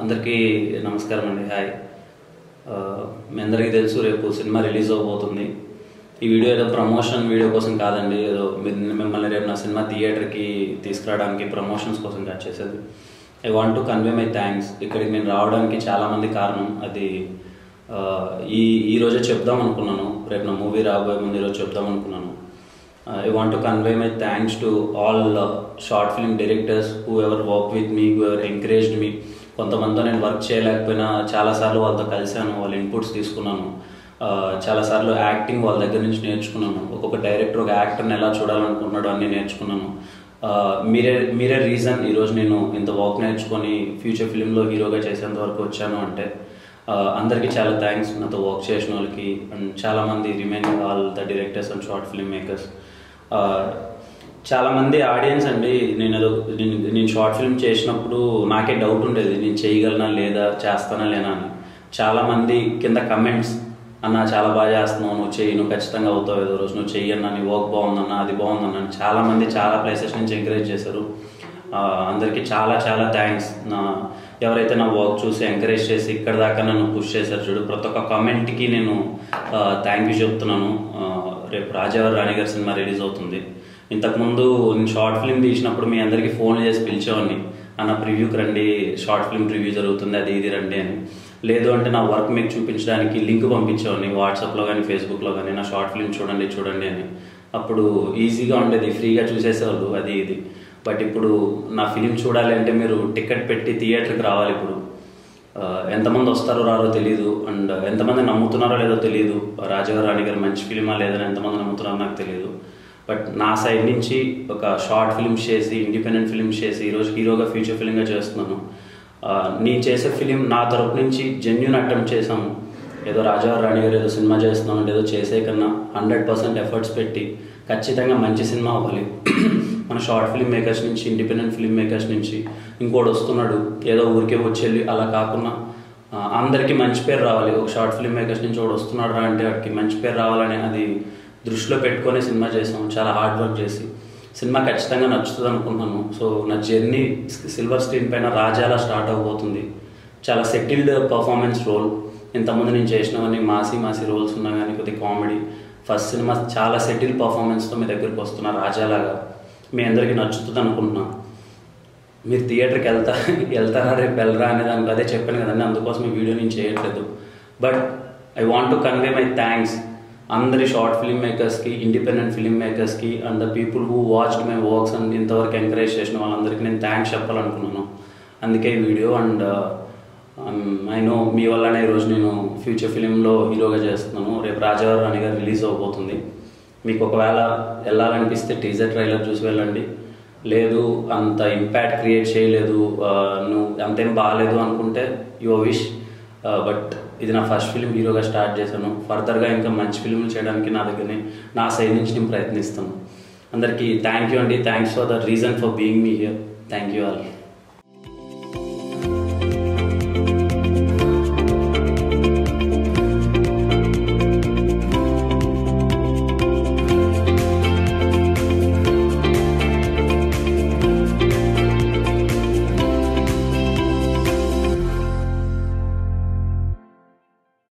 అందరికీ నమస్కారం అండి. హాయ్. మీ అందరికీ తెలుసు రేపు సినిమా రిలీజ్ అవబోతుంది. ఈ వీడియో ఏదో ప్రమోషన్ వీడియో కోసం కాదండి. ఏదో మిమ్మల్ని రేపు నా సినిమా థియేటర్కి తీసుకురావడానికి ప్రమోషన్స్ కోసం కట్ చేసేది. I want to convey my thanks ఇక్కడికి నేను రావడానికి చాలామంది కారణం అది ఈ ఈరోజే చెప్దాం అనుకున్నాను. రేపు నా మూవీ రాబోయే ముందు ఈరోజు చెప్దాం అనుకున్నాను. I want to convey my thanks to all short film directors whoever work with me whoever encouraged me కొంతమందితో నేను వర్క్ చేయలేకపోయినా చాలాసార్లు వాళ్ళతో కలిశాను వాళ్ళ ఇన్పుట్స్ తీసుకున్నాను. చాలాసార్లు యాక్టింగ్ వాళ్ళ దగ్గర నుంచి నేర్చుకున్నాను. ఒక్కొక్క డైరెక్టర్ ఒక యాక్టర్ని ఎలా చూడాలనుకుంటున్నాడో అన్నీ నేర్చుకున్నాను. మీరే మీరే రీజన్ ఈరోజు నేను ఇంత వర్క్ నేర్చుకొని ఫ్యూచర్ ఫిలింలో హీరోగా చేసేంత వరకు వచ్చాను అంటే అందరికీ చాలా థ్యాంక్స్. నాతో వర్క్ చేసిన వాళ్ళకి అండ్ చాలామంది remaining all the directors and short film makers. చాలా మంది ఆడియన్స్ అండి నేను ఏదో నేను షార్ట్ ఫిల్మ్ చేసినప్పుడు నాకే డౌట్ ఉండేది. నేను చేయగలనా లేదా చేస్తానా లేనా అని. చాలా మంది కింద కమెంట్స్ అన్న చాలా బాగా చేస్తున్నావు నువ్వు చెయ్యి నువ్వు ఖచ్చితంగా అవుతావు ఏదో రోజు నువ్వు చెయ్యన్నా నీ వర్క్ బాగుందన్న అది బాగుందన్న అని చాలా మంది చాలా ప్లేసెస్ నుంచి ఎంకరేజ్ చేశారు. అందరికీ చాలా చాలా థ్యాంక్స్ నా ఎవరైతే నా వర్క్ చూసి ఎంకరేజ్ చేసి ఇక్కడ దాకా నన్ను పుష్ చేశారు చూడు ప్రతి ఒక్క కామెంట్కి నేను థ్యాంక్ యూ చెప్తున్నాను. రేపు రాజావారి రాణి గారి సినిమా రిలీజ్ అవుతుంది. ఇంతకుముందు నేను షార్ట్ ఫిల్మ్ తీసినప్పుడు మీ అందరికీ ఫోన్ చేసి పిలిచేవాడిని. అన్న ప్రివ్యూకి రండి షార్ట్ ఫిల్మ్ రివ్యూ జరుగుతుంది అది ఇది రండి అని. లేదు అంటే నా వర్క్ మీకు చూపించడానికి లింక్ పంపించేవాడిని వాట్సాప్లో కానీ ఫేస్బుక్లో కానీ నా షార్ట్ ఫిల్మ్ చూడండి చూడండి అని. అప్పుడు ఈజీగా ఉండేది ఫ్రీగా చూసేసేవాళ్ళు అది ఇది. బట్ ఇప్పుడు నా ఫిలిం చూడాలి అంటే మీరు టికెట్ పెట్టి థియేటర్కి రావాలి ఇప్పుడు. ఎంతమంది వస్తారో రారో తెలియదు అండ్ ఎంతమంది నమ్ముతున్నారో లేదో తెలియదు రాజగారు రాణి గారు మంచి ఫిలిమా లేదని ఎంతమంది నమ్ముతున్నారో నాకు తెలియదు బట్ నా సైడ్ నుంచి ఒక షార్ట్ ఫిల్మ్స్ చేసి ఇండిపెండెంట్ ఫిల్మ్స్ చేసి ఈరోజు హీరోగా ఫ్యూచర్ ఫిలింగా చేస్తున్నాను. నేను చేసే ఫిలిం నా తరపు నుంచి జెన్యున్ అటెంప్ట్ చేశాము. ఏదో రాజావారి రాణి గారు ఏదో సినిమా చేస్తున్నాం అంటే ఏదో చేసే కన్నా హండ్రెడ్ పర్సెంట్ ఎఫర్ట్స్ పెట్టి ఖచ్చితంగా మంచి సినిమా అవ్వాలి. మన షార్ట్ ఫిల్మ్ మేకర్స్ నుంచి ఇండిపెండెంట్ ఫిల్మ్ మేకర్స్ నుంచి ఇంకోటి వస్తున్నాడు. ఏదో ఊరికే వచ్చేళ్ళి అలా కాకుండా అందరికీ మంచి పేరు రావాలి. ఒక షార్ట్ ఫిల్మ్ మేకర్స్ నుంచి ఒకడు వస్తున్నాడు రా అంటే వాడికి మంచి పేరు రావాలని అది దృష్టిలో పెట్టుకొని సినిమా చేసాం. చాలా హార్డ్ వర్క్ చేసి. సినిమా ఖచ్చితంగా నచ్చుతుంది అనుకుంటున్నాను సో నా జర్నీ సిల్వర్ స్క్రీన్ పైన రాజాలా స్టార్ట్ అవబోతుంది. చాలా సెటిల్డ్ పర్ఫార్మెన్స్ రోల్ ఇంతకుముందు నేను చేసినవన్నీ మాసి మాసి రోల్స్ ఉన్నా కానీ కొద్ది కామెడీ ఫస్ట్ సినిమా చాలా సెటిల్ పర్ఫార్మెన్స్తో మీ దగ్గరికి వస్తున్నా రాజాలాగా. మీ అందరికీ నచ్చుతుంది అనుకుంటున్నా మీరు థియేటర్కి వెళ్తా వెళ్తారా రేపు వెళ్ళరా అనే దానికి అదే చెప్పాను కదండి అందుకోసం ఈ వీడియో నేను చేయట్లేదు. But I want to convey my thanks అందరి షార్ట్ ఫిల్మ్ మేకర్స్కి independent film మేకర్స్కి and the people who watched my works and ఇంతవరకు ఎంకరేజ్ చేసిన వాళ్ళందరికీ నేను థ్యాంక్స్ చెప్పాలనుకున్నాను అందుకే ఈ వీడియో అండ్ ఐ నో మీ వల్లనే ఈరోజు నేను ఫ్యూచర్ ఫిలింలో హీరోగా చేస్తున్నాను. రేపు రాజావారు రాణి గారు రిలీజ్ అవబోతుంది మీకు ఒకవేళ వెళ్ళాలనిపిస్తే టీజర్ ట్రైలర్ చూసి వెళ్ళండి. లేదు అంత ఇంపాక్ట్ క్రియేట్ చేయలేదు నువ్వు అంతేం బాగాలేదు అనుకుంటే యో విష్ బట్ ఇది నా ఫస్ట్ ఫిలిం హీరోగా స్టార్ట్ చేశాను. ఫర్దర్గా ఇంకా మంచి ఫిల్మ్లు చేయడానికి నా దగ్గరనే నా సైడ్ నుంచి నేను ప్రయత్నిస్తాను. అందరికీ థ్యాంక్ యూ అండి. Thanks for the reason for being me here thank you all